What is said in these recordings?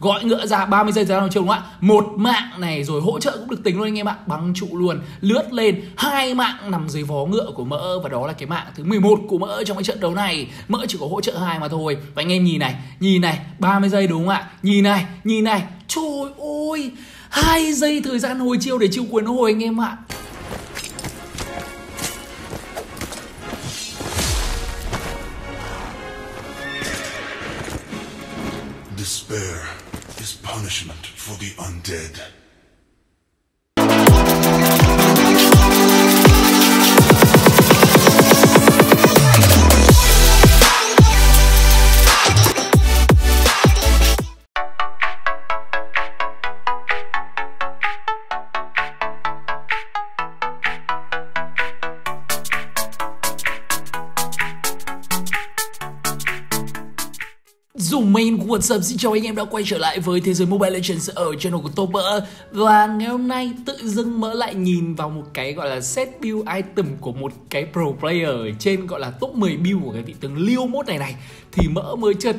gọi ngựa ra 30 giây ra gian chiều đúng không ạ một mạng này rồi hỗ trợ cũng được tính luôn anh em ạ. Băng trụ luôn. Lướt lên. Hai mạng nằm dưới vó ngựa của mỡ. Và đó là cái mạng thứ 11 của mỡ trong cái trận đấu này. Mỡ chỉ có hỗ trợ hai mà thôi. Và anh em nhìn này. Nhìn này. 30 giây đúng không ạ? Nhìn này. Nhìn này. Trời ơi. Hai giây thời gian hồi chiêu để chiêu cuối nó hồi anh em ạ. For the undead. What's up xin chào anh em đã quay trở lại với thế giới Mobile Legends ở channel của Topper. Và ngày hôm nay tự dưng mỡ lại nhìn vào một cái gọi là set build item của một cái pro player ở trên gọi là top 10 build của cái vị tướng liêu mốt này này. Thì mỡ mới chợt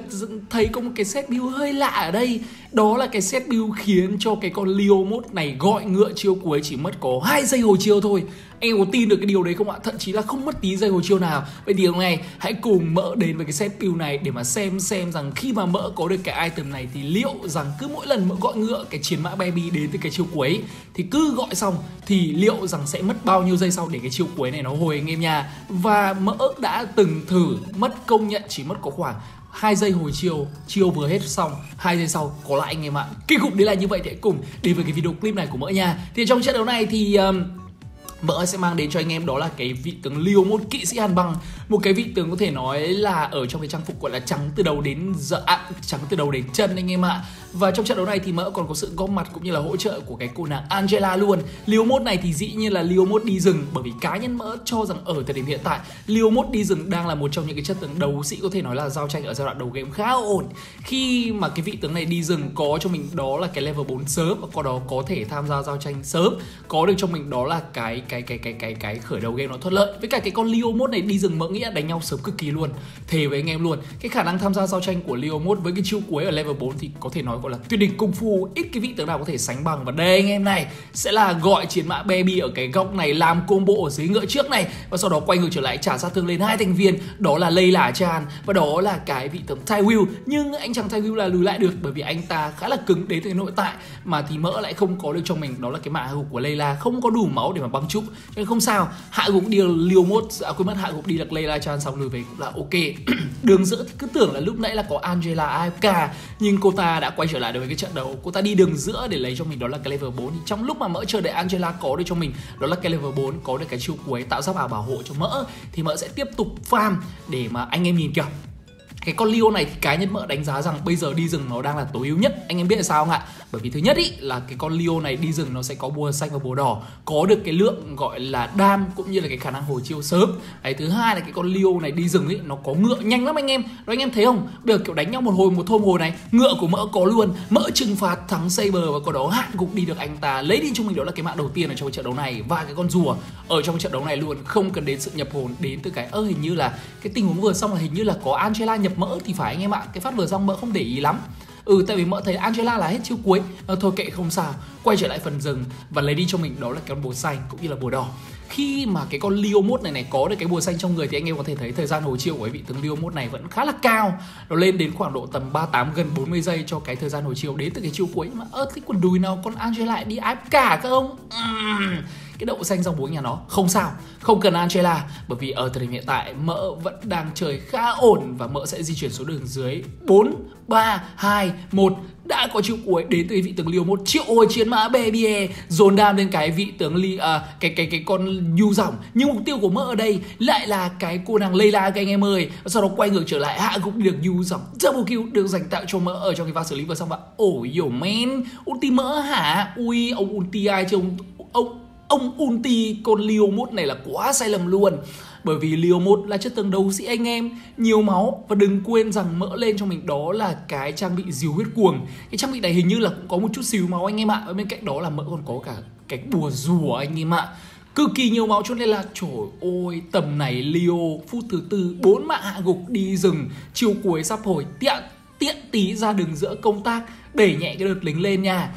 thấy có một cái set build hơi lạ ở đây. Đó là cái set build khiến cho cái con liêu mốt này gọi ngựa chiêu cuối chỉ mất có hai giây hồi chiêu thôi. Anh em có tin được cái điều đấy không ạ? Thậm chí là không mất tí giây hồi chiêu nào. Vậy thì hôm nay hãy cùng mỡ đến với cái set build này Để mà xem xem rằng khi mà mỡ có được cái item này Thì liệu rằng cứ mỗi lần mỡ gọi ngựa, cái chiến mã baby đến từ cái chiêu cuối, Thì cứ gọi xong thì liệu rằng sẽ mất bao nhiêu giây sau để cái chiêu cuối này nó hồi anh em nha. Và mỡ đã từng thử mất công nhận chỉ mất có khoảng hai giây hồi chiều chiều vừa hết xong hai giây sau có lại anh em ạ. Kinh khủng đấy là như vậy thì hãy cùng đến với cái video clip này của mỡ nha. Thì trong trận đấu này thì um, Mỡ sẽ mang đến cho anh em đó là cái vị tướng liêu một kỵ sĩ hàn băng Một cái vị tướng có thể nói là ở trong cái trang phục gọi là trắng từ đầu đến giờ à, trắng từ đầu đến chân anh em ạ. Và trong trận đấu này thì Mỡ còn có sự góp mặt cũng như là hỗ trợ của cái cô nàng Angela luôn. Liêu mốt này thì dĩ nhiên là liêu mốt đi rừng Bởi vì cá nhân Mỡ cho rằng ở thời điểm hiện tại Liêu mốt đi rừng đang là một trong những cái chất tướng đấu sĩ có thể nói là giao tranh ở giai đoạn đầu game khá ổn. Khi mà cái vị tướng này đi rừng có cho mình đó là cái level 4 sớm Và có đó có thể tham gia giao tranh sớm Có được cho mình đó là cái cái cái cái cái cái khởi đầu game nó thuận lợi. Với cả cái con Leo mốt này đi rừng mỡ nghĩa đánh nhau sớm cực kỳ luôn, thề với anh em luôn. Cái khả năng tham gia giao tranh của Leo mốt với cái chiêu cuối ở level 4 thì có thể nói gọi là tuyệt đỉnh công phu ít cái vị tướng nào có thể sánh bằng. Và đây anh em này sẽ là gọi chiến mã baby ở cái góc này làm combo ở dưới ngựa trước này. Và sau đó quay ngược trở lại trả sát thương lên hai thành viên. Đó là Lây Lả Chan và đó là cái vị tướng Tai Will. Nhưng anh chàng Tai Will là lùi lại được bởi vì anh ta khá là cứng đến từ nội tại mà thì mỡ lại không có được cho mình. Đó là cái mã hụt của Layla không có đủ máu để mà băng trụ chút. Nên không sao hạ gục đi liều mốt. À, quên mất hạ gục đi được Layla Chan xong lùi về cũng là ok. Đường giữa thì cứ tưởng là lúc nãy là có Angela AFK nhưng cô ta đã quay trở lại đối với cái trận đấu. Cô ta đi đường giữa để lấy cho mình đó là cái level 4 thì trong lúc mà mỡ chờ đợi Angela có được cho mình đó là cái level 4 có được cái chiêu cuối tạo ra bảo bảo hộ cho mỡ thì mỡ sẽ tiếp tục farm để mà anh em nhìn kìa cái con Leo này thì cá nhân mợ đánh giá rằng bây giờ đi rừng nó đang là tối ưu nhất. Anh em biết là sao không ạ? Bởi vì thứ nhất ý, là cái con Leo này đi rừng nó sẽ có bùa xanh và bùa đỏ, có được cái lượng gọi là đam cũng như là cái khả năng hồi chiêu sớm. Đấy, thứ hai là cái con Leo này đi rừng ấy nó có ngựa nhanh lắm anh em. Đó anh em thấy không? Được kiểu đánh nhau một hồi, một thôm hồi này, ngựa của mỡ có luôn. Mỡ trừng phạt thắng Saber và có đó hạn gục đi được anh ta. Lấy đi cho mình đó là cái mạng đầu tiên ở trong trận đấu này. Và cái con rùa ở trong trận đấu này luôn, không cần đến sự nhập hồn đến từ cái, ơ, hình như là cái tình huống vừa xong là hình như là có Angela nhập mỡ thì phải anh em ạ. Cái phát vừa xong mỡ không để ý lắm. Ừ tại vì mỡ thấy Angela là hết chiêu cuối. À, thôi kệ không sao. Quay trở lại phần rừng và lấy đi cho mình đó là cái con bùa xanh cũng như là bùa đỏ. Khi mà cái con Leo mốt này này có được cái bùa xanh trong người thì anh em có thể thấy thời gian hồi chiêu của cái vị tướng Leo mốt này vẫn khá là cao. Nó lên đến khoảng độ tầm 38 gần 40 giây cho cái thời gian hồi chiêu. Đến từ cái chiêu cuối mà ớt cái quần đùi nào con Angela lại đi áp cả các ông uhm cái đậu xanh rau muống nhà nó không sao không cần Angela bởi vì ở thời điểm hiện tại mỡ vẫn đang chơi khá ổn và mỡ sẽ di chuyển xuống đường dưới 4 3 2 1 đã có chữ cuối đến từ vị tướng liều một triệu hồi chiến mã baby dồn đam lên cái vị tướng li à, cái cái cái con nhu dòng. Nhưng mục tiêu của mỡ ở đây lại là cái cô nàng lây la các anh em ơi. Sau đó quay ngược trở lại hạ gục được nhu dòng. Double kill được dành tặng cho mỡ ở trong cái pha xử lý vừa xong và ôi yo man ulti mỡ hả? Ui ông ulti ai chứ ông ông ông ulti con Leo mốt này là quá sai lầm luôn. Bởi vì Leo một là chất tầng đấu sĩ anh em, nhiều máu và đừng quên rằng mỡ lên cho mình đó là cái trang bị diều huyết cuồng. Cái trang bị này hình như là cũng có một chút xíu máu anh em ạ. Và bên cạnh đó là mỡ còn có cả cái bùa rùa anh em ạ. Cực kỳ nhiều máu cho nên là, trời ơi, tầm này Leo, phút thứ tư, bốn mạng hạ gục đi rừng. Chiều cuối sắp hồi, tiện tiện tí ra đường giữa công tác đẩy nhẹ cái đợt lính lên nha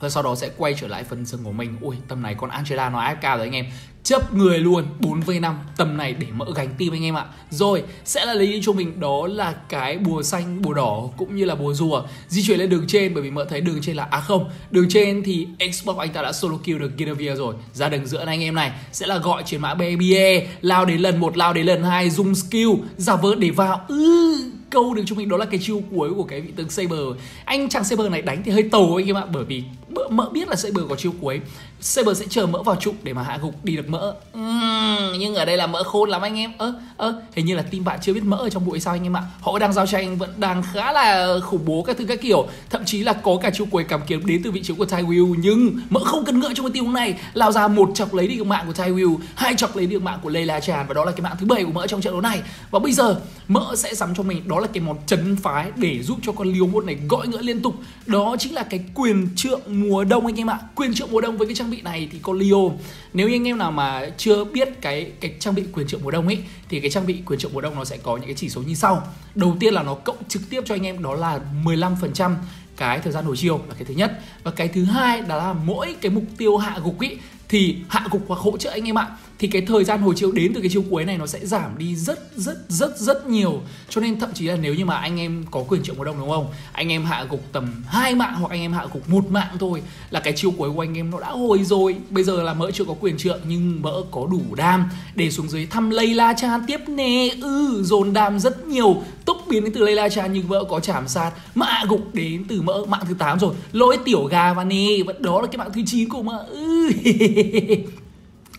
và sau đó sẽ quay trở lại phần sân của mình. Ui tầm này con Angela nó áp cao rồi anh em. Chấp người luôn 4v5 tầm này để mỡ gánh tim anh em ạ. Rồi sẽ là lấy đi cho mình. Đó là cái bùa xanh bùa đỏ cũng như là bùa rùa. Di chuyển lên đường trên bởi vì mỡ thấy đường trên là à không đường trên thì Xbox anh ta đã solo kill được Guinevere rồi. Ra đường giữa anh em này sẽ là gọi trên mã BBE lao đến lần một lao đến lần hai dùng skill giả vờ để vào. Ừ, câu được cho mình đó là cái chiêu cuối của cái vị tướng Saber. Anh chàng Saber này đánh thì hơi tàu anh em ạ bởi vì mỡ biết là Saber có chiêu cuối. Saber sẽ chờ mỡ vào trụ để mà hạ gục đi được mỡ. Uhm, nhưng ở đây là mỡ khôn lắm anh em. Ơ ơ, hình như là team bạn chưa biết mỡ ở trong bụi sao anh em ạ. Họ đang giao tranh, vẫn đang khá là khủng bố các thứ các kiểu. Thậm chí là có cả chiêu cuối cảm kiếm đến từ vị trí của Tai Will, nhưng mỡ không cần ngựa trong cái tiêu này lao ra một chọc lấy đi được mạng của Tai Will, hai chọc lấy đi được mạng của Layla Tràn, và đó là cái mạng thứ bảy của mỡ trong trận đấu này. Và bây giờ, mỡ sẽ sắm cho mình, đó là cái món chấn phái để giúp cho con liêu mốt này gọi ngựa liên tục. Đó chính là cái quyền trượng mùa đông anh em ạ. Quyền trượng mùa đông với cái trang bị này thì con Leo, nếu như anh em nào mà chưa biết cái cái trang bị quyền trượng mùa đông ấy, thì cái trang bị quyền trượng mùa đông nó sẽ có những cái chỉ số như sau. Đầu tiên là nó cộng trực tiếp cho anh em, đó là 15% cái thời gian hồi chiều là cái thứ nhất. Và cái thứ hai đó là mỗi cái mục tiêu hạ gục ý thì hạ gục hoặc hỗ trợ anh em ạ, thì cái thời gian hồi chiếu đến từ cái chiêu cuối này nó sẽ giảm đi rất rất rất rất nhiều. Cho nên thậm chí là nếu như mà anh em có quyền triệu cổ đông đúng không? Anh em hạ gục tầm hai mạng hoặc anh em hạ gục một mạng thôi là cái chiêu cuối của anh em nó đã hồi rồi. Bây giờ là mỡ chưa có quyền trượng nhưng mỡ có đủ đam để xuống dưới thăm lây la cha tiếp nè. Ừ dồn đam rất nhiều. Túc biến đến từ Layla Chan nhưng mỡ có chạm sát, mạ gục đến từ mỡ mạng thứ 8 rồi. Lỗi tiểu gà và vẫn đó là cái mạng thứ 9 của mỡ ừ.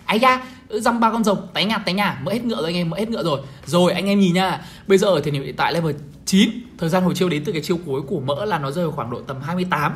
ấy da dăm ba con rồng té ngạt té nhà mỡ hết ngựa rồi anh em, mỡ hết ngựa rồi. Rồi, anh em nhìn nha. Bây giờ ở thời điểm hiện tại level 9 thời gian hồi chiêu đến từ cái chiêu cuối của mỡ là nó rơi vào khoảng độ tầm 28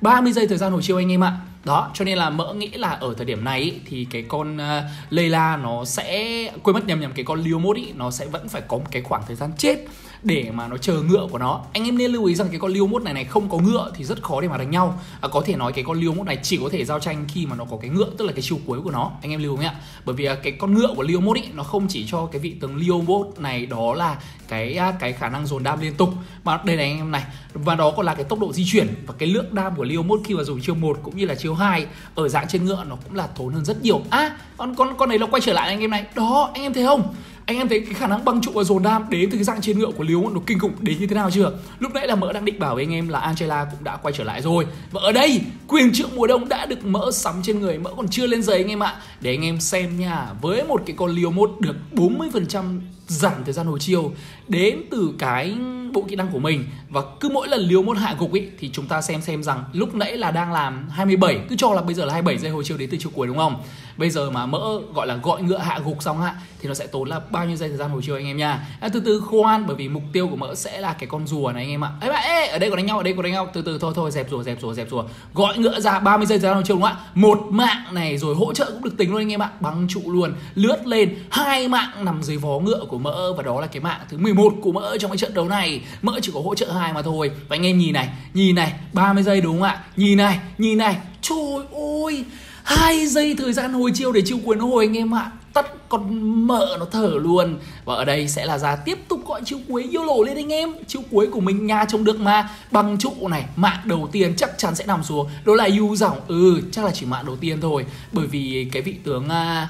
30 giây thời gian hồi chiêu anh em ạ đó cho nên là mỡ nghĩ là ở thời điểm này ý, thì cái con ờ, uh, Layla nó sẽ quên mất nhầm nhầm cái con Liomod ý nó sẽ vẫn phải có một cái khoảng thời gian chết để mà nó chờ ngựa của nó. Anh em nên lưu ý rằng cái con Liomod này này không có ngựa thì rất khó để mà đánh nhau. À, có thể nói cái con Liomod này chỉ có thể giao tranh khi mà nó có cái ngựa tức là cái chiều cuối của nó. Anh em lưu ý ạ? Bởi vì à, cái con ngựa của Liomod ý nó không chỉ cho cái vị tướng Liomod này đó là cái à, cái khả năng dồn đam liên tục mà đây này anh em này và đó còn là cái tốc độ di chuyển và cái lượng đam của Liomod khi mà dùng chiêu một cũng như là chiêu hai ở dạng trên ngựa nó cũng là tốn hơn rất nhiều. À con con con này nó quay trở lại anh em này. Đó, anh em thấy không? Anh em thấy cái khả năng băng trụ và dồn đam đến từ cái dạng trên ngựa của liêu nó kinh khủng đến như thế nào chưa? Lúc nãy là mỡ đang định bảo với anh em là angela cũng đã quay trở lại rồi. Và ở đây, quyền trượng mùa đông đã được mỡ sắm trên người, mỡ còn chưa lên giấy anh em ạ. Để anh em xem nha, với một cái con liêu mốt được 40% giảm thời gian hồi chiều đến từ cái bộ kỹ năng của mình. Và cứ mỗi lần liều môn hạ gục ý thì chúng ta xem xem rằng lúc nãy là đang làm 27 cứ cho là bây giờ là 27 giây hồi chiều đến từ chiều cuối đúng không? Bây giờ mà mỡ gọi là gọi ngựa hạ gục xong hạ thì nó sẽ tốn là bao nhiêu giây thời gian hồi chiều anh em nha? À, từ từ khoan bởi vì mục tiêu của mỡ sẽ là cái con rùa này anh em ạ. Ấy bạn ê, ở đây có đánh nhau ở đây có đánh nhau. Từ từ thôi thôi dẹp rùa dẹp rùa dẹp rùa. Gọi ngựa ra 30 giây thời gian hồi chiều đúng không ạ? Một mạng này rồi hỗ trợ cũng được tính luôn anh em ạ. Băng trụ luôn lướt lên hai mạng nằm dưới vó ngựa của mỡ. Và đó là cái mạng thứ 11 của mỡ trong cái trận đấu này mỡ chỉ có hỗ trợ hai mà thôi. Và anh em nhìn này nhìn này 30 giây đúng không ạ? Nhìn này nhìn này. Trời ơi hai giây thời gian hồi chiêu để chiêu cuối nó hồi anh em ạ. Tắt con mỡ nó thở luôn. Và ở đây sẽ là ra tiếp tục gọi chiêu cuối yêu lổ lên anh em. Chiêu cuối của mình nhà trông được mà bằng trụ này mạng đầu tiên chắc chắn sẽ nằm xuống. Đó là yu dòng. Ừ chắc là chỉ mạng đầu tiên thôi. Bởi vì cái vị tướng uh,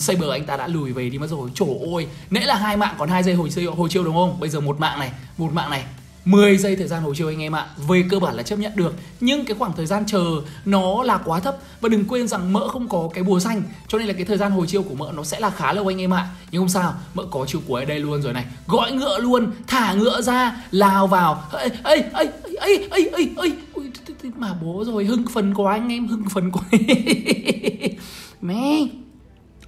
Saber anh ta đã lùi về đi mất rồi. Trời ơi Nãy là hai mạng còn hai giây hồi chiêu, hồi chiêu đúng không? Bây giờ một mạng này Một mạng này. 10 giây thời gian hồi chiều anh em ạ Về cơ bản là chấp nhận được. Nhưng cái khoảng thời gian chờ nó là quá thấp. Và đừng quên rằng mỡ không có cái bùa xanh Cho nên là cái thời gian hồi chiều của mỡ nó sẽ là khá lâu anh em ạ. Nhưng không sao Mỡ có chiều cuối ở đây luôn rồi này. Gọi ngựa luôn Thả ngựa ra Lao vào. Ê ê ê ê ê ê ê. Mà bố rồi hưng phấn quá anh em Hưng phấn quá. Mẹ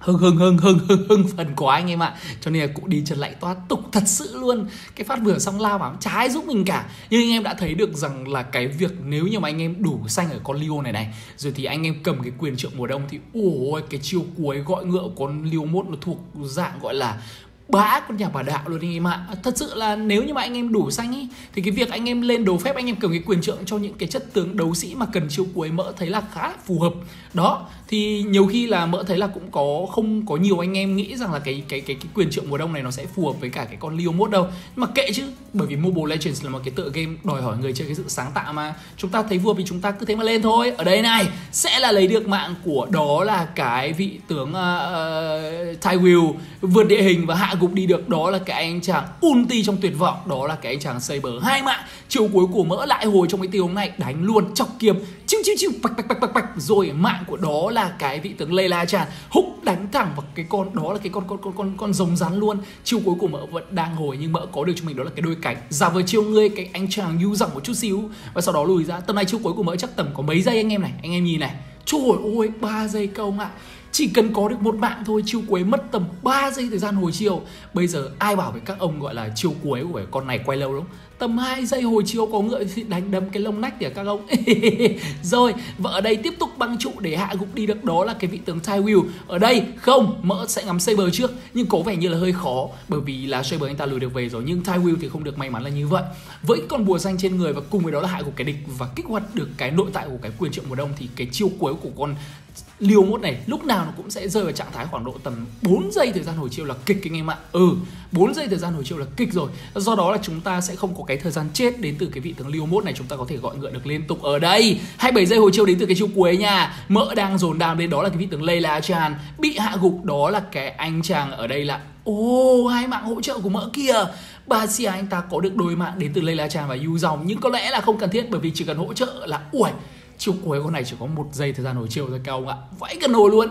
hưng hưng hưng hưng hưng hưng phần của anh em ạ. Cho nên là cụ đi chân lạnh toát tục thật sự luôn. Cái phát vừa xong lao vào trái giúp mình cả. Nhưng anh em đã thấy được rằng là cái việc nếu như mà anh em đủ xanh ở con Leo này này, rồi thì anh em cầm cái quyền trượng mùa đông thì, ôi, cái chiêu cuối gọi ngựa con Leo mốt nó thuộc dạng gọi là bá con nhà bà đạo luôn anh em ạ thật sự là nếu như mà anh em đủ xanh ý thì cái việc anh em lên đồ phép anh em cầm cái quyền trượng cho những cái chất tướng đấu sĩ mà cần chiêu cuối mỡ thấy là khá phù hợp. Đó thì nhiều khi là mỡ thấy là cũng có không có nhiều anh em nghĩ rằng là cái cái cái cái quyền trượng mùa đông này nó sẽ phù hợp với cả cái con Leo mốt đâu. Nhưng mà kệ chứ bởi vì Mobile Legends là một cái tựa game đòi hỏi người chơi cái sự sáng tạo mà. Chúng ta thấy vừa thì chúng ta cứ thế mà lên thôi. Ở đây này sẽ là lấy được mạng của đó là cái vị tướng ờ, ờ, uh, uh, tywill vượt địa hình và hạ gục đi được, đó là cái anh chàng ulti trong tuyệt vọng, đó là cái anh chàng Saber hai mạng. Chiều cuối của mỡ lại hồi trong cái tiêu này đánh luôn chọc kiếm chiu chiu chiu bạch bạch bạch bạch bạch, rồi mạng của đó là cái vị tướng Layla tràn, húc đánh thẳng vào cái con, đó là cái con con con con con rồng rắn luôn. Chiều cuối của mỡ vẫn đang hồi, nhưng mỡ có được cho mình đó là cái đôi cánh. Giả vờ chiêu ngươi, cái anh chàng nhu rộng một chút xíu, và sau đó lùi ra. Tầm này chiêu cuối của mỡ chắc tầm có mấy giây anh em này? Anh em nhìn này. Trời ơi, ba giây câu ạ chỉ cần có được một mạng thôi, chiêu cuối mất tầm 3 giây thời gian hồi chiều bây giờ ai bảo với các ông gọi là chiêu cuối của con này quay lâu đúng không tầm 2 giây hồi chiều có ngựa thì đánh đấm cái lông nách kìa các ông. Rồi và ở đây tiếp tục băng trụ để hạ gục đi được. Đó là cái vị tướng Ty Will. Ở đây, không, mỡ sẽ ngắm Saber trước. Nhưng có vẻ như là hơi khó, bởi vì là Saber anh ta lùi được về rồi, nhưng Ty Will thì không được may mắn là như vậy. Với con bùa xanh trên người và cùng với đó là hạ gục cái địch và kích hoạt được cái nội tại của cái quyền triệu mùa đông, thì cái chiêu cuối của con liều mốt này lúc nào nó cũng sẽ rơi vào trạng thái khoảng độ tầm 4 giây thời gian hồi chiêu là kịch anh em ạ. Ừ 4 giây thời gian hồi chiêu là kịch rồi. Do đó là chúng ta sẽ không có cái thời gian chết đến từ cái vị tướng liều mốt này chúng ta có thể gọi ngựa được liên tục ở đây. 27 giây hồi chiêu đến từ cái chiêu cuối nha. Mỡ đang dồn đàm lên đó là cái vị tướng Leila Chan bị hạ gục đó là cái anh chàng ở đây là Ồ, oh, hai mạng hỗ trợ của mỡ kia. Basia anh ta có được đôi mạng đến từ Leila Chan và Yu Dòng Nhưng có lẽ là không cần thiết bởi vì chỉ cần hỗ trợ là Ui, chiều cuối con này chỉ có một giây thời gian hồi chiều thôi, các ông ạ. Vãi cần hồi luôn.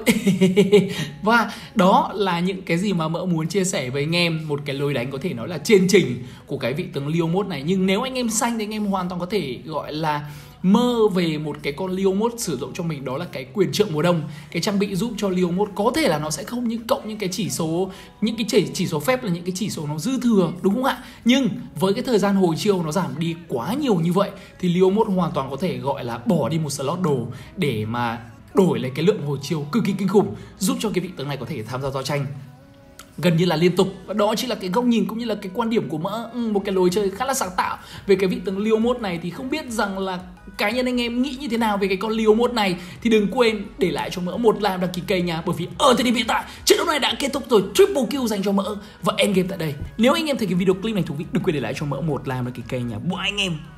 Và đó là những cái gì mà mỡ muốn chia sẻ với anh em. Một cái lối đánh có thể nói là trên trình của cái vị tướng liêu mốt này. Nhưng nếu anh em xanh thì anh em hoàn toàn có thể gọi là mơ về một cái con Leo Mode sử dụng cho mình đó là cái quyền trượng mùa đông. Cái trang bị giúp cho Leo Mode có thể là nó sẽ không những cộng những cái chỉ số những cái chỉ, chỉ số phép là những cái chỉ số nó dư thừa đúng không ạ? Nhưng với cái thời gian hồi chiều nó giảm đi quá nhiều như vậy thì Leo Mode hoàn toàn có thể gọi là bỏ đi một slot đồ để mà đổi lấy cái lượng hồi chiều cực kỳ kinh khủng giúp cho cái vị tướng này có thể tham gia giao tranh. Gần như là liên tục. Và đó chỉ là cái góc nhìn cũng như là cái quan điểm của mỡ. Ừ, một cái lối chơi khá là sáng tạo. Về cái vị tướng liêu mốt này thì không biết rằng là cá nhân anh em nghĩ như thế nào về cái con liêu mốt này thì đừng quên để lại cho mỡ một like đăng ký kênh nha, bởi vì ở thời điểm hiện tại, trận đấu này đã kết thúc rồi, triple kill dành cho mỡ và end game tại đây. Nếu anh em thấy cái video clip này thú vị, đừng quên để lại cho mỡ một like đăng ký kênh nha. Bọn anh em!